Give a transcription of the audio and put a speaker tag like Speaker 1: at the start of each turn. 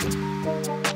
Speaker 1: Música